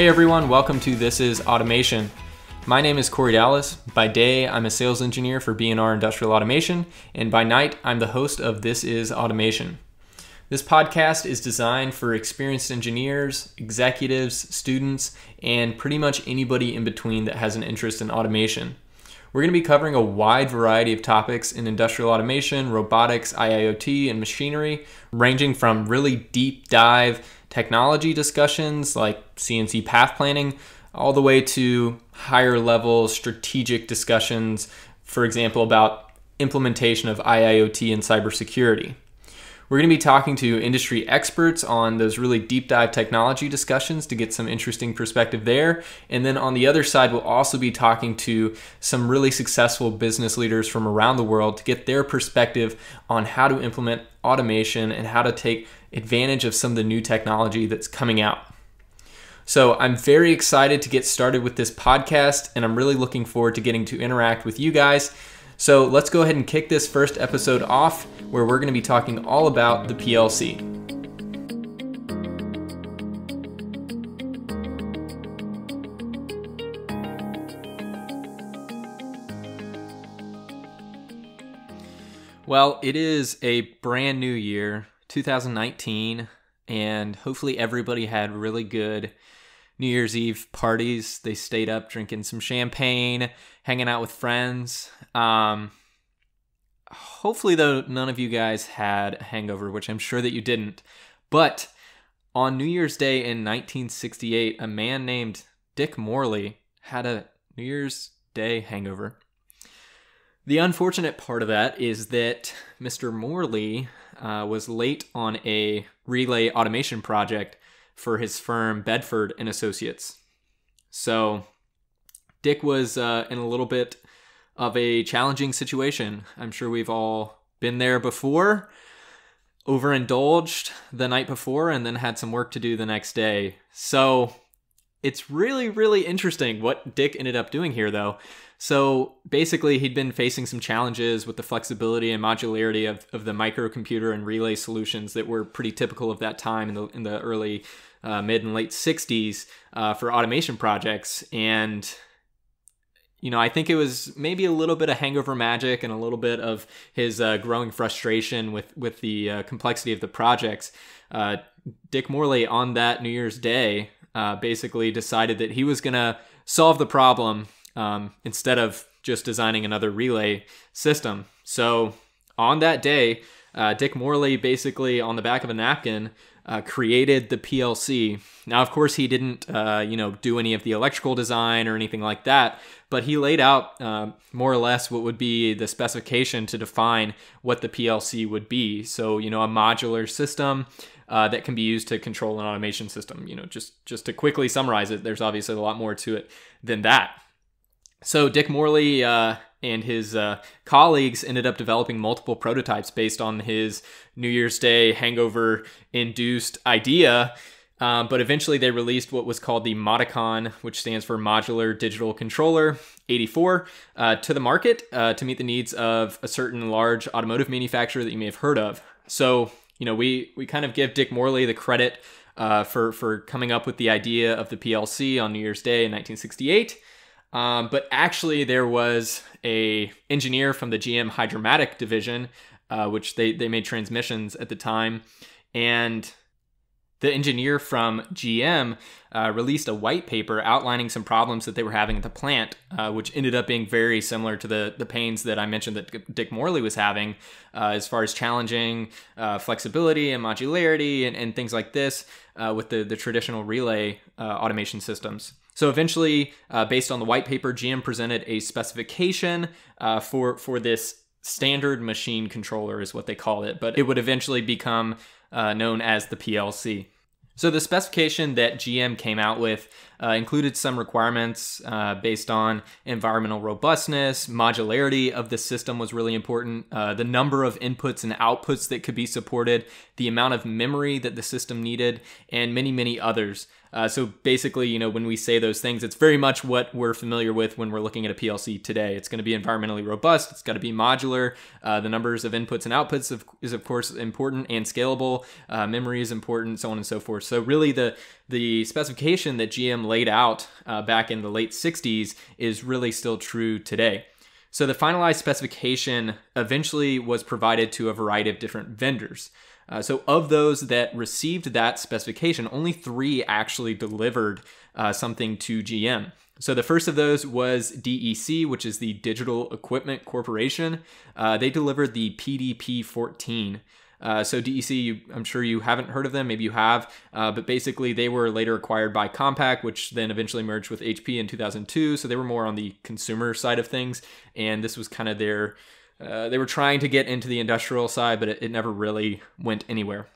Hey everyone, welcome to This is Automation. My name is Corey Dallas. By day, I'm a sales engineer for B&R Industrial Automation, and by night, I'm the host of This is Automation. This podcast is designed for experienced engineers, executives, students, and pretty much anybody in between that has an interest in automation. We're going to be covering a wide variety of topics in industrial automation, robotics, IIoT, and machinery, ranging from really deep dive technology discussions like CNC path planning, all the way to higher level strategic discussions, for example, about implementation of IIoT and cybersecurity. We're going to be talking to industry experts on those really deep dive technology discussions to get some interesting perspective there. And then on the other side, we'll also be talking to some really successful business leaders from around the world to get their perspective on how to implement automation and how to take advantage of some of the new technology that's coming out. So I'm very excited to get started with this podcast, and I'm really looking forward to getting to interact with you guys. So let's go ahead and kick this first episode off where we're going to be talking all about the PLC. Well, it is a brand new year, 2019, and hopefully everybody had really good New Year's Eve parties. They stayed up drinking some champagne, hanging out with friends. Um, hopefully, though, none of you guys had a hangover, which I'm sure that you didn't. But on New Year's Day in 1968, a man named Dick Morley had a New Year's Day hangover. The unfortunate part of that is that Mr. Morley uh, was late on a relay automation project for his firm Bedford and Associates. So Dick was uh, in a little bit of a challenging situation. I'm sure we've all been there before, overindulged the night before, and then had some work to do the next day. So it's really, really interesting what Dick ended up doing here, though. So basically, he'd been facing some challenges with the flexibility and modularity of, of the microcomputer and relay solutions that were pretty typical of that time in the, in the early, uh, mid, and late 60s uh, for automation projects. And you know, I think it was maybe a little bit of hangover magic and a little bit of his uh, growing frustration with with the uh, complexity of the projects. Uh, Dick Morley on that New Year's Day uh, basically decided that he was going to solve the problem um, instead of just designing another relay system. So on that day, uh, Dick Morley basically on the back of a napkin uh, created the PLC. Now, of course, he didn't, uh, you know, do any of the electrical design or anything like that, but he laid out uh, more or less what would be the specification to define what the PLC would be. So, you know, a modular system uh, that can be used to control an automation system. You know, just just to quickly summarize it, there's obviously a lot more to it than that. So, Dick Morley uh, and his uh, colleagues ended up developing multiple prototypes based on his New Year's Day hangover induced idea. Um, but eventually they released what was called the Modicon, which stands for Modular Digital Controller 84, uh, to the market uh, to meet the needs of a certain large automotive manufacturer that you may have heard of. So, you know, we, we kind of give Dick Morley the credit uh, for, for coming up with the idea of the PLC on New Year's Day in 1968. Um, but actually, there was a engineer from the GM Hydra-Matic division, uh, which they they made transmissions at the time, and the engineer from GM uh, released a white paper outlining some problems that they were having at the plant, uh, which ended up being very similar to the, the pains that I mentioned that Dick Morley was having uh, as far as challenging uh, flexibility and modularity and, and things like this uh, with the, the traditional relay uh, automation systems. So eventually, based on the white paper, GM presented a specification for for this standard machine controller, is what they call it, but it would eventually become uh, known as the PLC. So the specification that GM came out with uh, included some requirements uh, based on environmental robustness, modularity of the system was really important, uh, the number of inputs and outputs that could be supported, the amount of memory that the system needed, and many, many others. Uh, so basically, you know, when we say those things, it's very much what we're familiar with when we're looking at a PLC today. It's going to be environmentally robust. It's got to be modular. Uh, the numbers of inputs and outputs of, is of course important and scalable. Uh, memory is important, so on and so forth. So really, the the specification that GM laid out uh, back in the late 60s is really still true today. So the finalized specification eventually was provided to a variety of different vendors. Uh, so of those that received that specification, only three actually delivered uh, something to GM. So the first of those was DEC, which is the Digital Equipment Corporation. Uh, they delivered the PDP 14. Uh, so DEC, you, I'm sure you haven't heard of them, maybe you have, uh, but basically they were later acquired by Compaq, which then eventually merged with HP in 2002. So they were more on the consumer side of things, and this was kind of their. Uh, they were trying to get into the industrial side, but it, it never really went anywhere.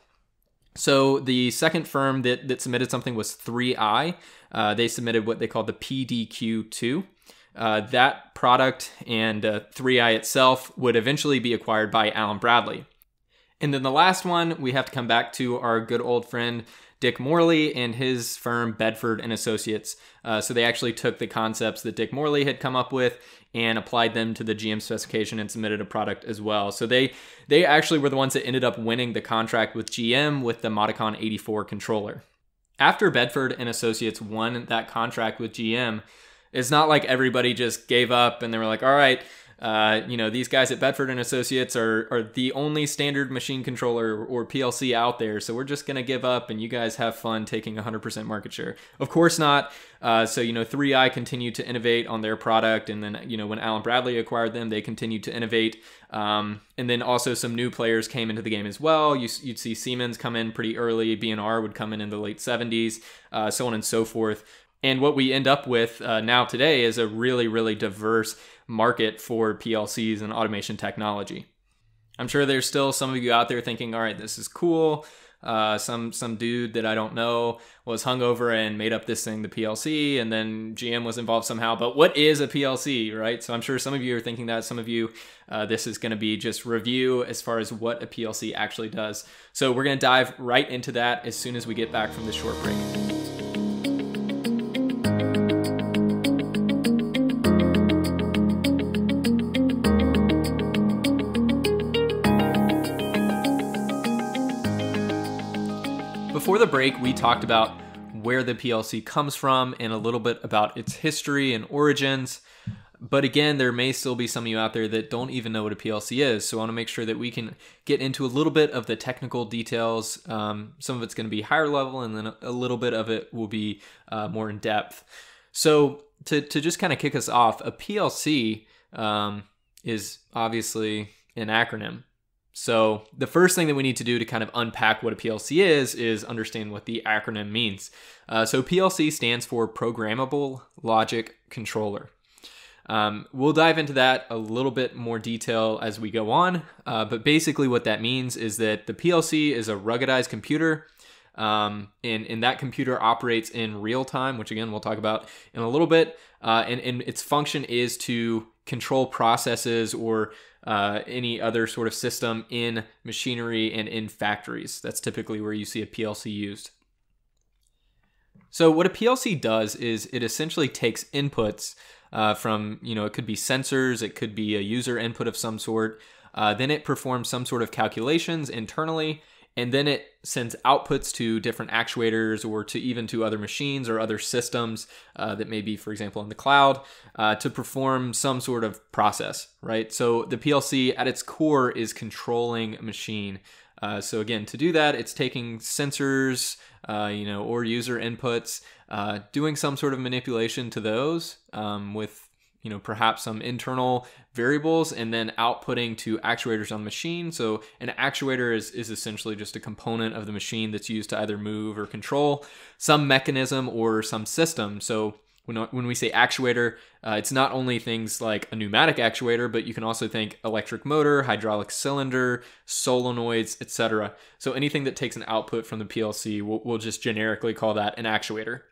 So the second firm that, that submitted something was 3i. Uh, they submitted what they called the PDQ2. Uh, that product and uh, 3i itself would eventually be acquired by Allen Bradley. And then the last one, we have to come back to our good old friend Dick Morley and his firm Bedford and Associates. Uh, so they actually took the concepts that Dick Morley had come up with and applied them to the GM specification and submitted a product as well. So they they actually were the ones that ended up winning the contract with GM with the Modicon 84 controller. After Bedford and Associates won that contract with GM, it's not like everybody just gave up and they were like, "All right, uh, you know, these guys at Bedford and Associates are, are the only standard machine controller or PLC out there. So we're just to give up and you guys have fun taking 100% market share. Of course not. Uh, so, you know, 3i continued to innovate on their product. And then, you know, when Allen Bradley acquired them, they continued to innovate. Um, and then also some new players came into the game as well. You, would see Siemens come in pretty early. B&R would come in in the late 70s, uh, so on and so forth. And what we end up with uh, now today is a really, really diverse market for PLCs and automation technology. I'm sure there's still some of you out there thinking, all right, this is cool. Uh, some some dude that I don't know was hungover and made up this thing, the PLC, and then GM was involved somehow. But what is a PLC, right? So I'm sure some of you are thinking that. Some of you, uh, this is going to be just review as far as what a PLC actually does. So we're going to dive right into that as soon as we get back from this short break. The break, we talked about where the PLC comes from and a little bit about its history and origins. But again, there may still be some of you out there that don't even know what a PLC is. So I want to make sure that we can get into a little bit of the technical details. Um, some of it's going to be higher level, and then a little bit of it will be uh, more in depth. So to, to just kind of kick us off, a PLC um, is obviously an acronym. So, the first thing that we need to do to kind of unpack what a PLC is, is understand what the acronym means. Uh, so, PLC stands for Programmable Logic Controller. Um, we'll dive into that a little bit more detail as we go on, uh, but basically, what that means is that the PLC is a ruggedized computer. Um, and, and that computer operates in real time, which again we'll talk about in a little bit. Uh, and, and its function is to control processes or uh, any other sort of system in machinery and in factories. That's typically where you see a PLC used. So what a PLC does is it essentially takes inputs uh, from, you know, it could be sensors, it could be a user input of some sort. Uh, then it performs some sort of calculations internally and then it sends outputs to different actuators or to even to other machines or other systems uh, that may be for example in the cloud uh, to perform some sort of process right? So the plc at its core is controlling a machine. Uh, so again to do that it's taking sensors uh, you know or user inputs uh, doing some sort of manipulation to those um, with you know, perhaps some internal variables and then outputting to actuators on the machine. So an actuator is, is essentially just a component of the machine that's used to either move or control some mechanism or some system. So when, when we say actuator, uh, it's not only things like a pneumatic actuator, but you can also think electric motor, hydraulic cylinder, solenoids, etc. So anything that takes an output from the PLC, we'll, we'll just generically call that an actuator.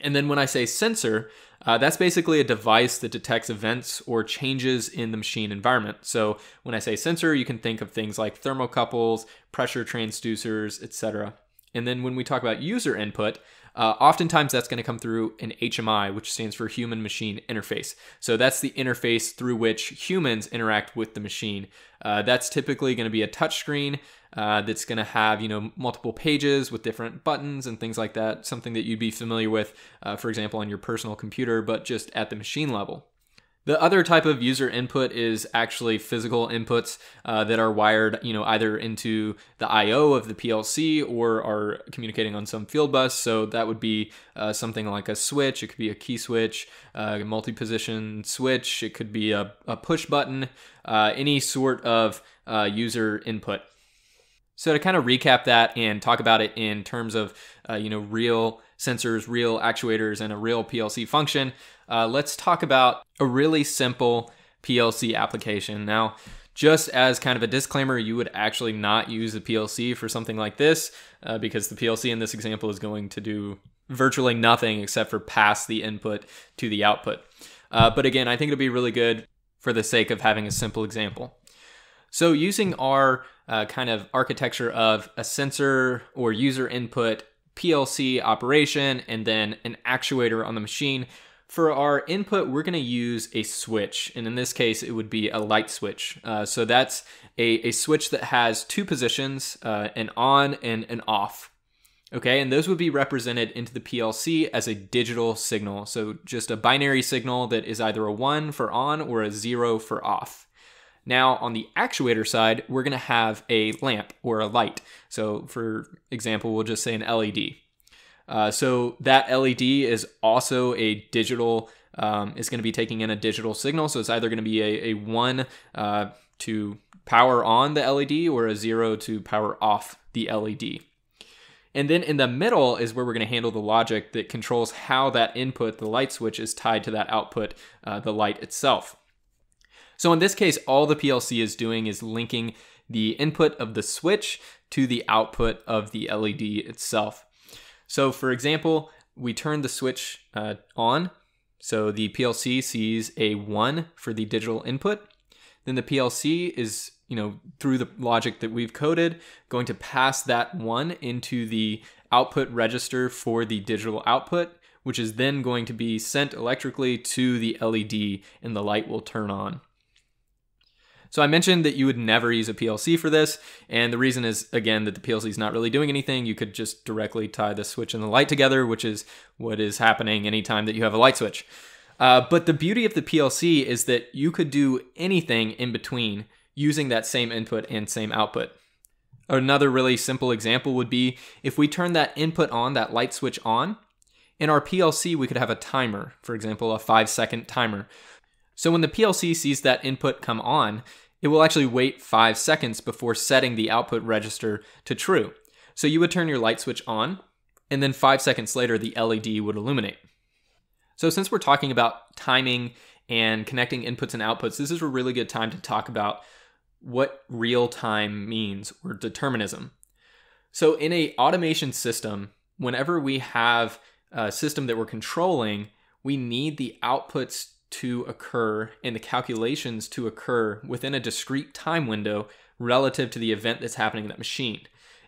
And then when I say sensor, uh, that's basically a device that detects events or changes in the machine environment. So when I say sensor, you can think of things like thermocouples, pressure transducers, etc. And then when we talk about user input, uh, oftentimes that's going to come through an HMI, which stands for human machine interface. So that's the interface through which humans interact with the machine. Uh, that's typically going to be a touchscreen uh, that's going to have you know multiple pages with different buttons and things like that. Something that you'd be familiar with, uh, for example, on your personal computer, but just at the machine level. The other type of user input is actually physical inputs uh, that are wired, you know, either into the I/O of the PLC or are communicating on some field bus. So that would be uh, something like a switch. It could be a key switch, uh, a multi-position switch. It could be a, a push button, uh, any sort of uh, user input. So to kind of recap that and talk about it in terms of, uh, you know, real sensors, real actuators, and a real PLC function uh, let's talk about a really simple PLC application. Now, just as kind of a disclaimer, you would actually not use a PLC for something like this uh, because the PLC in this example is going to do virtually nothing except for pass the input to the output. Uh, but again, I think it'll be really good for the sake of having a simple example. So, using our uh, kind of architecture of a sensor or user input PLC operation and then an actuator on the machine, for our input, we're going to use a switch, and in this case, it would be a light switch. Uh, so that's a, a switch that has two positions, uh, an on and an off. Okay, and those would be represented into the PLC as a digital signal. So just a binary signal that is either a 1 for on or a 0 for off. Now, on the actuator side, we're going to have a lamp or a light. So, for example, we'll just say an LED. Uh, so that LED is also a digital, um, is going to be taking in a digital signal. So it's either going to be a, a one uh, to power on the LED or a zero to power off the LED. And then in the middle is where we're going to handle the logic that controls how that input, the light switch, is tied to that output, uh, the light itself. So in this case, all the PLC is doing is linking the input of the switch to the output of the LED itself. So, for example, we turn the switch uh, on. So the PLC sees a 1 for the digital input. Then the PLC is, you know, through the logic that we've coded, going to pass that 1 into the output register for the digital output, which is then going to be sent electrically to the LED and the light will turn on. So I mentioned that you would never use a PLC for this, and the reason is again that the PLC is not really doing anything. You could just directly tie the switch and the light together, which is what is happening anytime that you have a light switch. Uh, but the beauty of the PLC is that you could do anything in between using that same input and same output. Another really simple example would be if we turn that input on, that light switch on, in our PLC, we could have a timer, for example, a five second timer. So when the PLC sees that input come on, it will actually wait five seconds before setting the output register to true. So you would turn your light switch on, and then five seconds later, the LED would illuminate. So since we're talking about timing and connecting inputs and outputs, this is a really good time to talk about what real time means or determinism. So in a automation system, whenever we have a system that we're controlling, we need the outputs to occur and the calculations to occur within a discrete time window relative to the event that's happening in that machine.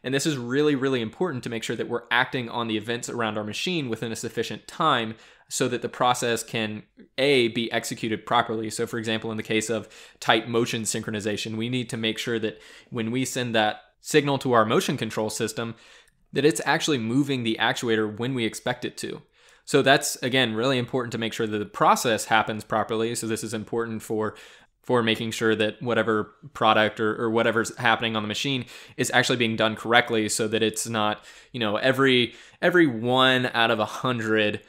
And this is really, really important to make sure that we're acting on the events around our machine within a sufficient time so that the process can A, be executed properly. So, for example, in the case of tight motion synchronization, we need to make sure that when we send that signal to our motion control system, that it's actually moving the actuator when we expect it to. So that's again really important to make sure that the process happens properly. So this is important for for making sure that whatever product or, or whatever's happening on the machine is actually being done correctly so that it's not you know every every one out of a hundred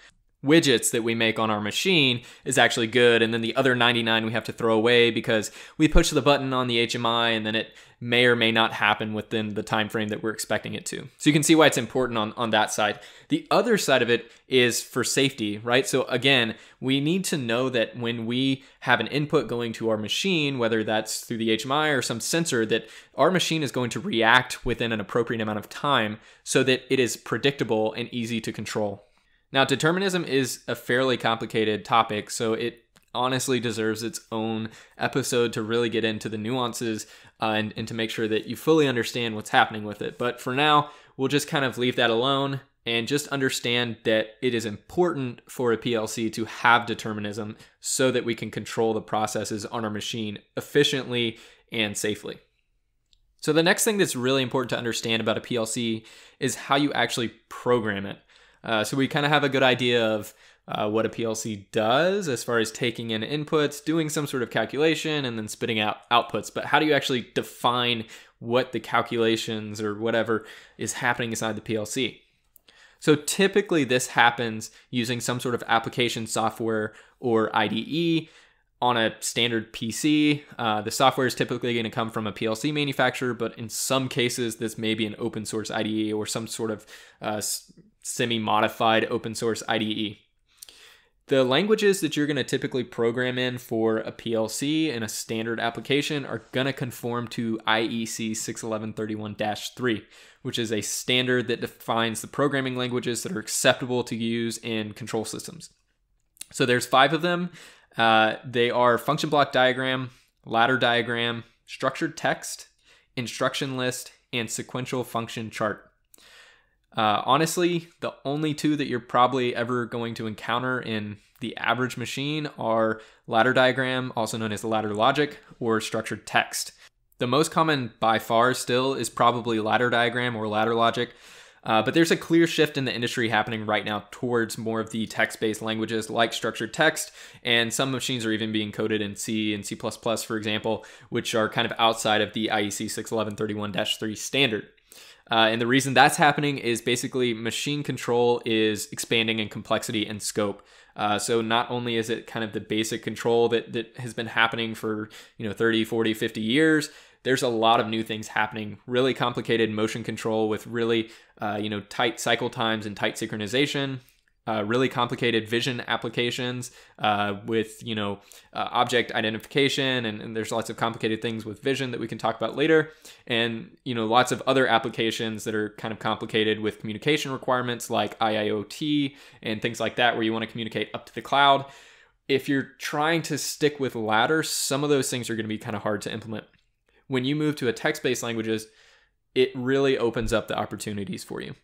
widgets that we make on our machine is actually good and then the other 99 we have to throw away because we push the button on the HMI and then it may or may not happen within the time frame that we're expecting it to. So you can see why it's important on, on that side. The other side of it is for safety, right? So again, we need to know that when we have an input going to our machine, whether that's through the HMI or some sensor, that our machine is going to react within an appropriate amount of time so that it is predictable and easy to control. Now, determinism is a fairly complicated topic, so it honestly deserves its own episode to really get into the nuances uh, and, and to make sure that you fully understand what's happening with it. But for now, we'll just kind of leave that alone and just understand that it is important for a PLC to have determinism so that we can control the processes on our machine efficiently and safely. So, the next thing that's really important to understand about a PLC is how you actually program it. Uh, so, we kind of have a good idea of uh, what a PLC does as far as taking in inputs, doing some sort of calculation, and then spitting out outputs. But how do you actually define what the calculations or whatever is happening inside the PLC? So typically, this happens using some sort of application software or IDE on a standard PC. Uh, the software is typically going to come from a PLC manufacturer, but in some cases, this may be an open source IDE or some sort of uh, semi modified open source IDE. The languages that you're going to typically program in for a PLC in a standard application are going to conform to IEC 61131 3, which is a standard that defines the programming languages that are acceptable to use in control systems. So there's five of them. Uh, they are function block diagram, ladder diagram, structured text, instruction list, and sequential function chart. Uh, honestly, the only two that you're probably ever going to encounter in the average machine are ladder diagram, also known as ladder logic, or structured text. The most common by far still is probably ladder diagram or ladder logic. Uh, but there's a clear shift in the industry happening right now towards more of the text based languages like structured text. And some machines are even being coded in C and C, for example, which are kind of outside of the IEC 61131 3 standard. Uh, and the reason that's happening is basically machine control is expanding in complexity and scope. Uh, so not only is it kind of the basic control that, that has been happening for, you know, 30, 40, 50 years, there's a lot of new things happening. Really complicated motion control with really, uh, you know, tight cycle times and tight synchronization uh, really complicated vision applications uh, with you know uh, object identification and, and, there's lots of complicated things with vision that we can talk about later. And you know lots of other applications that are kind of complicated with communication requirements like iiot and things like that where you want to communicate up to the cloud. If you're trying to stick with ladder some of those things are going to be kind of hard to implement. When you move to a text-based languages it really opens up the opportunities for you.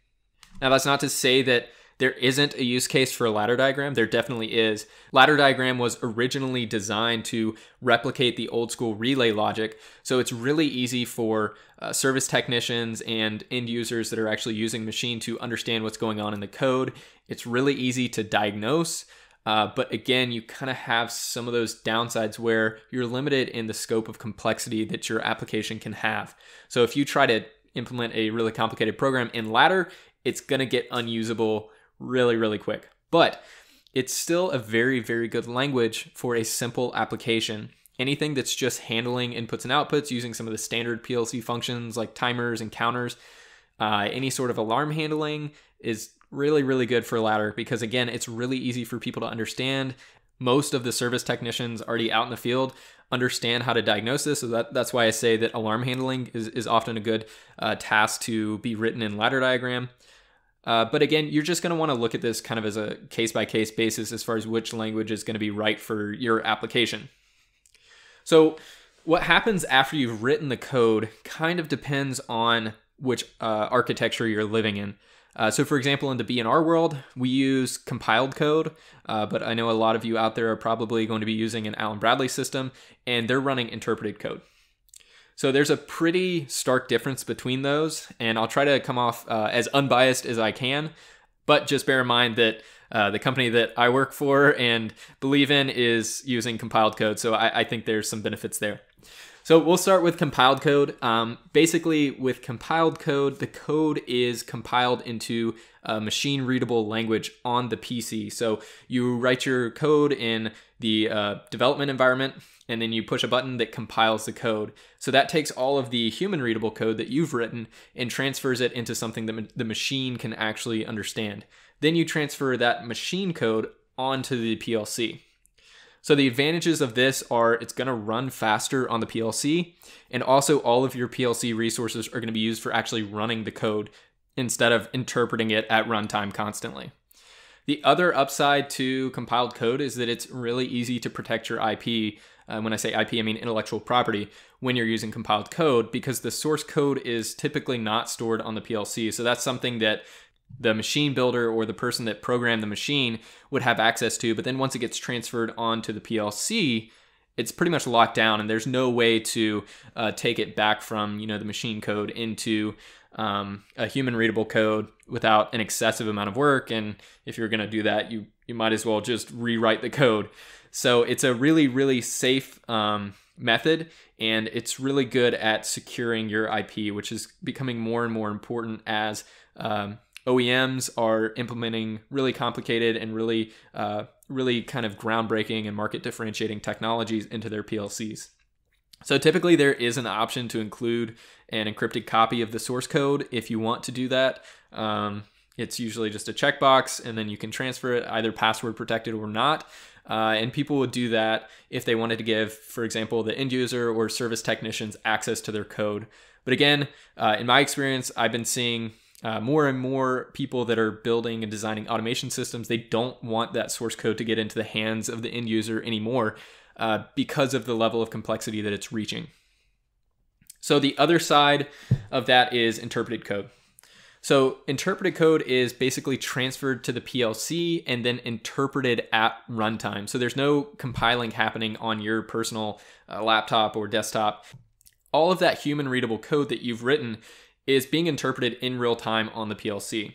Now that's not to say that there isn't a use case for a ladder diagram. There definitely is. Ladder diagram was originally designed to replicate the old school relay logic. So it's really easy for uh, service technicians and end users that are actually using machine to understand what's going on in the code. It's really easy to diagnose. Uh, but again, you kind of have some of those downsides where you're limited in the scope of complexity that your application can have. So if you try to implement a really complicated program in ladder, it's going to get unusable really, really quick. But it's still a very, very good language for a simple application. Anything that's just handling inputs and outputs using some of the standard PLC functions like timers and counters, uh, any sort of alarm handling is really, really good for Ladder because, again, it's really easy for people to understand. Most of the service technicians already out in the field understand how to diagnose this. So that, that's why I say that alarm handling is, is often a good uh, task to be written in ladder diagram. Uh, but again, you're just going to want to look at this kind of as a case by case basis as far as which language is going to be right for your application. So, what happens after you've written the code kind of depends on which uh, architecture you're living in. Uh, so, for example, in the B&R world, we use compiled code, uh, but I know a lot of you out there are probably going to be using an Allen Bradley system, and they're running interpreted code. So there's a pretty stark difference between those, and I'll try to come off uh, as unbiased as I can. But just bear in mind that uh, the company that I work for and believe in is using compiled code, so I, I think there's some benefits there. So we'll start with compiled code. Um, basically, with compiled code, the code is compiled into a machine readable language on the PC. So you write your code in the uh, development environment, and then you push a button that compiles the code. So that takes all of the human readable code that you've written and transfers it into something that the machine can actually understand. Then you transfer that machine code onto the PLC. So the advantages of this are it's going to run faster on the PLC, and also all of your PLC resources are going to be used for actually running the code instead of interpreting it at runtime constantly. The other upside to compiled code is that it's really easy to protect your IP uh, when I say IP, I mean intellectual property, when you're using compiled code because the source code is typically not stored on the PLC. So that's something that the machine builder or the person that programmed the machine would have access to. But then once it gets transferred onto the PLC, it's pretty much locked down, and there's no way to uh, take it back from you know the machine code into um, a human readable code without an excessive amount of work. And if you're going to do that, you you might as well just rewrite the code. So it's a really really safe um, method, and it's really good at securing your IP, which is becoming more and more important as um, OEMs are implementing really complicated and really, uh, really kind of groundbreaking and market differentiating technologies into their PLCs. So typically there is an option to include an encrypted copy of the source code if you want to do that. Um, it's usually just a checkbox, and then you can transfer it either password protected or not. Uh, and people would do that if they wanted to give, for example, the end user or service technicians access to their code. But again, uh, in my experience, I've been seeing uh, more and more people that are building and designing automation systems, they don't want that source code to get into the hands of the end user anymore uh, because of the level of complexity that it's reaching. So the other side of that is interpreted code. So interpreted code is basically transferred to the PLC and then interpreted at runtime. So there's no compiling happening on your personal uh, laptop or desktop. All of that human readable code that you've written is being interpreted in real time on the PLC.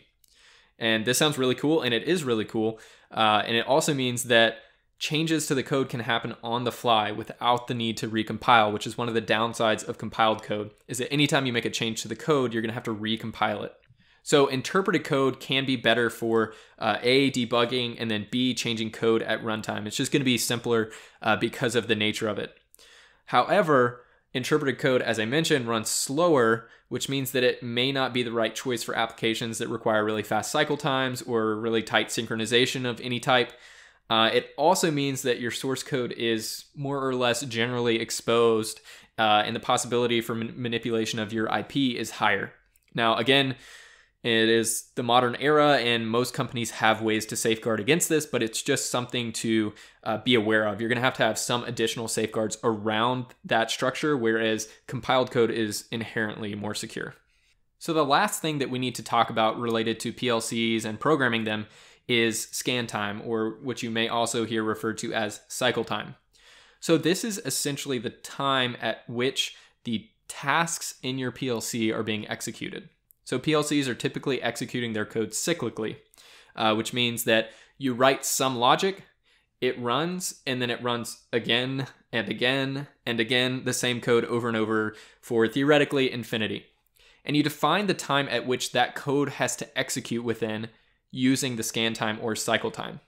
And this sounds really cool, and it is really cool. Uh, and it also means that changes to the code can happen on the fly without the need to recompile, which is one of the downsides of compiled code, is that anytime you make a change to the code, you're going to have to recompile it. So interpreted code can be better for uh, A, debugging, and then B, changing code at runtime. It's just going to be simpler uh, because of the nature of it. However, interpreted code, as I mentioned, runs slower which means that it may not be the right choice for applications that require really fast cycle times or really tight synchronization of any type. Uh, it also means that your source code is more or less generally exposed, uh, and the possibility for man- manipulation of your IP is higher. Now, again, it is the modern era, and most companies have ways to safeguard against this, but it's just something to uh, be aware of. You're going to have to have some additional safeguards around that structure, whereas compiled code is inherently more secure. So, the last thing that we need to talk about related to PLCs and programming them is scan time, or what you may also hear referred to as cycle time. So, this is essentially the time at which the tasks in your PLC are being executed. So PLCs are typically executing their code cyclically, uh, which means that you write some logic, it runs, and then it runs again and again and again the same code over and over for theoretically infinity. And you define the time at which that code has to execute within using the scan time or cycle time.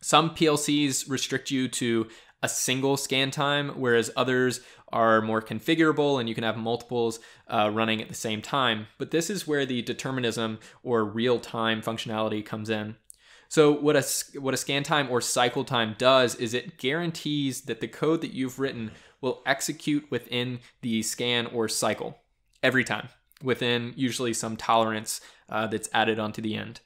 Some PLCs restrict you to a single scan time, whereas others are more configurable and you can have multiples uh, running at the same time. But this is where the determinism or real time functionality comes in. So what a what a scan time or cycle time does is it guarantees that the code that you've written will execute within the scan or cycle every time within usually some tolerance uh, that's added onto the end.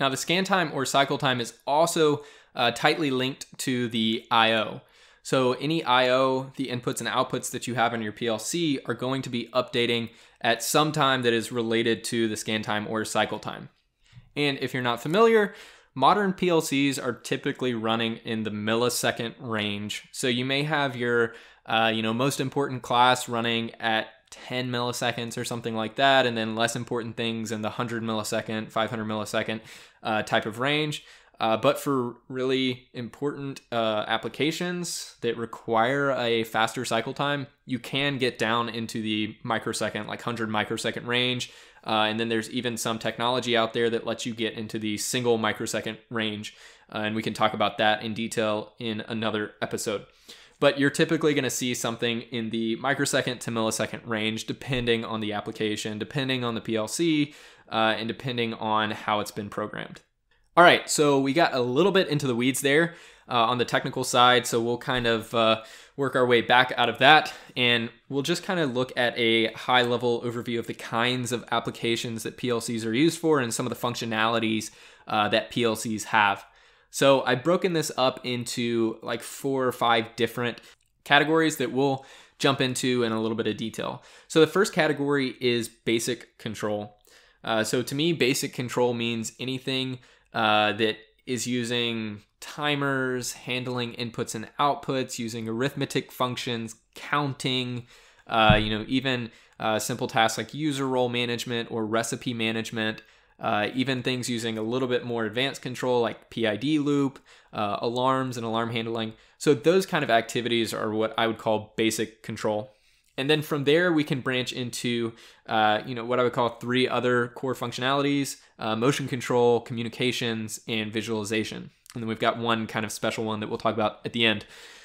Now the scan time or cycle time is also uh, tightly linked to the I/O. So any I/O, the inputs and outputs that you have on your PLC are going to be updating at some time that is related to the scan time or cycle time. And if you're not familiar, modern PLCs are typically running in the millisecond range. So you may have your, uh, you know, most important class running at 10 milliseconds or something like that, and then less important things in the 100 millisecond, 500 millisecond uh, type of range. Uh, but for really important uh, applications that require a faster cycle time, you can get down into the microsecond, like 100 microsecond range. Uh, and then there's even some technology out there that lets you get into the single microsecond range. Uh, and we can talk about that in detail in another episode. But you're typically going to see something in the microsecond to millisecond range, depending on the application, depending on the PLC, uh, and depending on how it's been programmed. All right, so we got a little bit into the weeds there uh, on the technical side, so we'll kind of uh, work our way back out of that, and we'll just kind of look at a high level overview of the kinds of applications that PLCs are used for and some of the functionalities uh, that PLCs have. So I've broken this up into like four or five different categories that we'll jump into in a little bit of detail. So the first category is basic control. Uh, so to me, basic control means anything uh, that is using timers, handling inputs and outputs, using arithmetic functions, counting, uh, you know, even uh, simple tasks like user role management or recipe management. Uh, even things using a little bit more advanced control like PID loop, uh, alarms, and alarm handling. So, those kind of activities are what I would call basic control. And then from there, we can branch into, uh, you know, what I would call three other core functionalities: uh, motion control, communications, and visualization. And then we've got one kind of special one that we'll talk about at the end.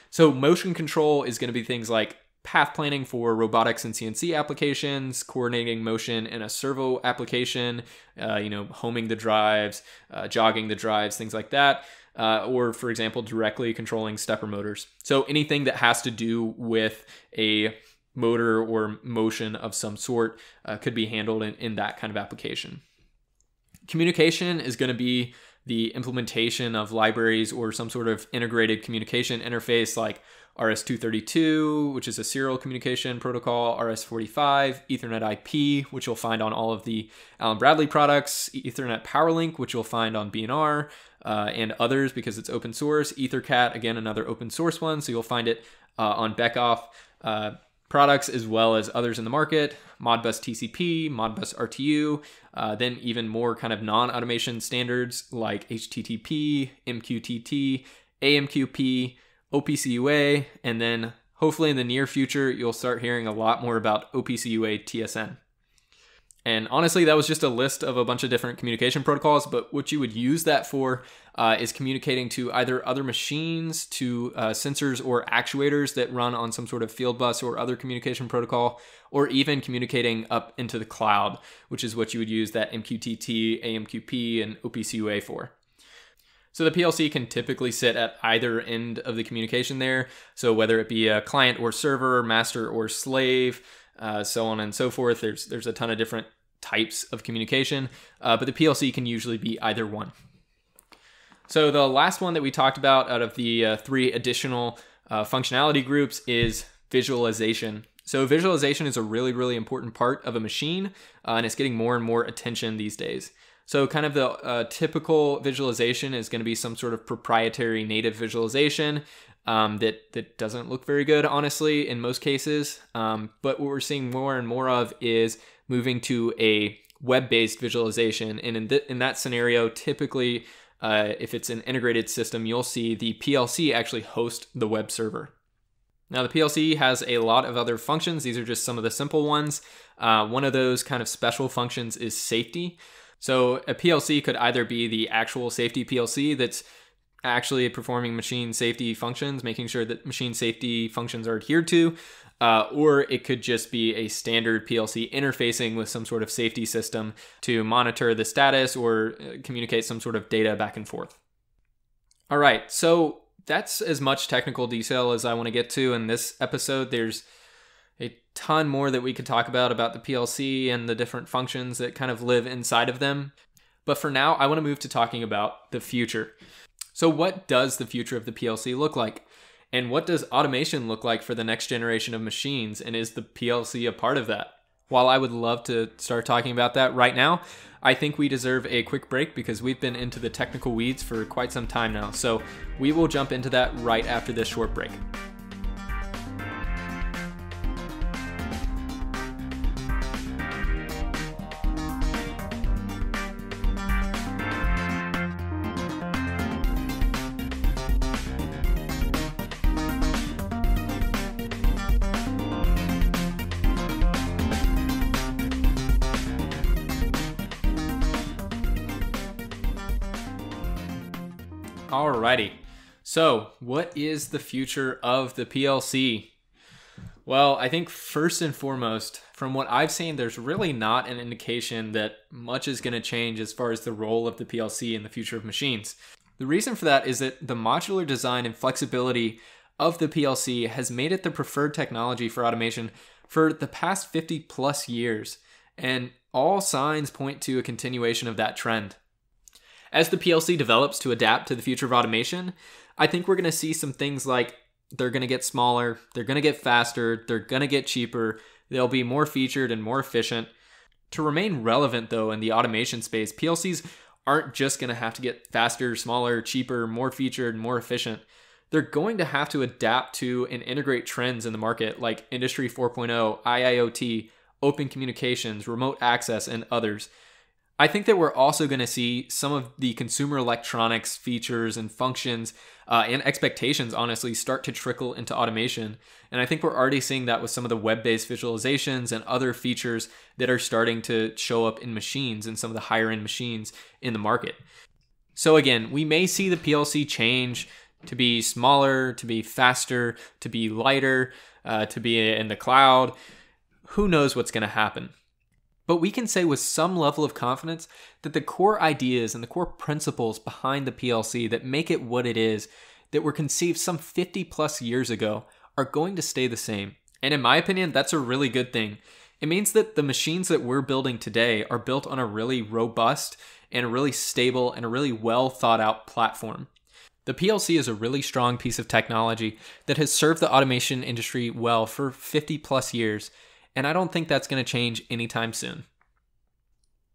So motion control is going to be things like path planning for robotics and CNC applications, coordinating motion in a servo application, uh, you know, homing the drives, uh, jogging the drives, things like that. Uh, or, for example, directly controlling stepper motors. So anything that has to do with a motor or motion of some sort uh, could be handled in, in that kind of application. Communication is going to be the implementation of libraries or some sort of integrated communication interface like RS-232, which is a serial communication protocol, RS-45, Ethernet IP, which you'll find on all of the Allen Bradley products, Ethernet PowerLink, which you'll find on B&R, uh, and others because it's open source. EtherCAT, again, another open source one, so you'll find it uh, on Beckhoff uh, products as well as others in the market. Modbus TCP, Modbus RTU, uh, then even more kind of non-automation standards like HTTP, MQTT, AMQP, OPC UA, and then hopefully in the near future, you'll start hearing a lot more about OPC UA TSN. And honestly, that was just a list of a bunch of different communication protocols, but what you would use that for uh, is communicating to either other machines, to uh, sensors or actuators that run on some sort of field bus or other communication protocol, or even communicating up into the cloud, which is what you would use that MQTT, AMQP, and OPC UA for. So the PLC can typically sit at either end of the communication there. So whether it be a client or server, master or slave, uh, so on and so forth. There's there's a ton of different types of communication, uh, but the PLC can usually be either one. So the last one that we talked about out of the uh, three additional uh, functionality groups is visualization. So visualization is a really really important part of a machine, uh, and it's getting more and more attention these days. So, kind of the uh, typical visualization is going to be some sort of proprietary native visualization um, that that doesn't look very good, honestly, in most cases. Um, but what we're seeing more and more of is moving to a web-based visualization, and in th- in that scenario, typically, uh, if it's an integrated system, you'll see the PLC actually host the web server. Now, the PLC has a lot of other functions. These are just some of the simple ones. Uh, one of those kind of special functions is safety. So a PLC could either be the actual safety PLC that's actually performing machine safety functions, making sure that machine safety functions are adhered to, uh, or it could just be a standard PLC interfacing with some sort of safety system to monitor the status or uh, communicate some sort of data back and forth. All right, so that's as much technical detail as I want to get to in this episode. There's a ton more that we could talk about about the PLC and the different functions that kind of live inside of them. But for now, I want to move to talking about the future. So, what does the future of the PLC look like? And what does automation look like for the next generation of machines? And is the PLC a part of that? While I would love to start talking about that right now, I think we deserve a quick break because we've been into the technical weeds for quite some time now. So, we will jump into that right after this short break. So, what is the future of the PLC? Well, I think first and foremost, from what I've seen, there's really not an indication that much is going to change as far as the role of the PLC in the future of machines. The reason for that is that the modular design and flexibility of the PLC has made it the preferred technology for automation for the past 50 plus years, and all signs point to a continuation of that trend. As the PLC develops to adapt to the future of automation, I think we're going to see some things like they're going to get smaller, they're going to get faster, they're going to get cheaper, they'll be more featured and more efficient. To remain relevant, though, in the automation space, PLCs aren't just going to have to get faster, smaller, cheaper, more featured, more efficient. They're going to have to adapt to and integrate trends in the market like Industry 4.0, IIoT, open communications, remote access, and others. I think that we're also going to see some of the consumer electronics features and functions uh, and expectations, honestly, start to trickle into automation. And I think we're already seeing that with some of the web based visualizations and other features that are starting to show up in machines and some of the higher end machines in the market. So, again, we may see the PLC change to be smaller, to be faster, to be lighter, uh, to be in the cloud. Who knows what's going to happen? But we can say with some level of confidence that the core ideas and the core principles behind the PLC that make it what it is, that were conceived some 50 plus years ago, are going to stay the same. And in my opinion, that's a really good thing. It means that the machines that we're building today are built on a really robust and a really stable and a really well thought out platform. The PLC is a really strong piece of technology that has served the automation industry well for 50 plus years and I don't think that's going to change anytime soon.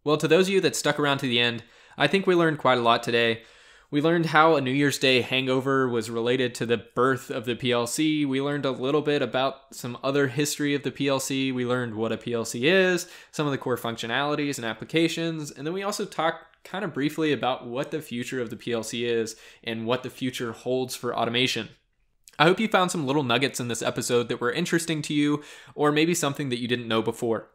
Well, to those of you that stuck around to the end, I think we learned quite a lot today. We learned how a New Year's Day hangover was related to the birth of the PLC. We learned a little bit about some other history of the PLC. We learned what a PLC is, some of the core functionalities and applications, and then we also talked kind of briefly about what the future of the PLC is and what the future holds for automation. I hope you found some little nuggets in this episode that were interesting to you, or maybe something that you didn't know before.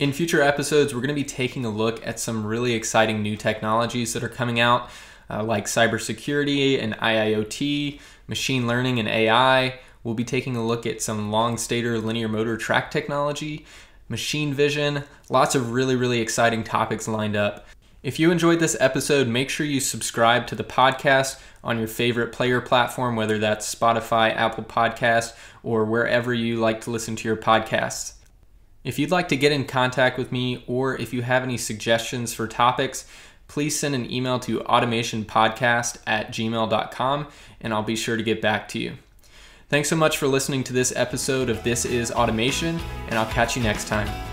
In future episodes, we're going to be taking a look at some really exciting new technologies that are coming out, uh, like cybersecurity and IIoT, machine learning and AI. We'll be taking a look at some long stator linear motor track technology, machine vision, lots of really, really exciting topics lined up. If you enjoyed this episode, make sure you subscribe to the podcast on your favorite player platform, whether that's Spotify, Apple Podcast, or wherever you like to listen to your podcasts. If you'd like to get in contact with me, or if you have any suggestions for topics, please send an email to automationpodcast at gmail.com and I'll be sure to get back to you. Thanks so much for listening to this episode of This is Automation, and I'll catch you next time.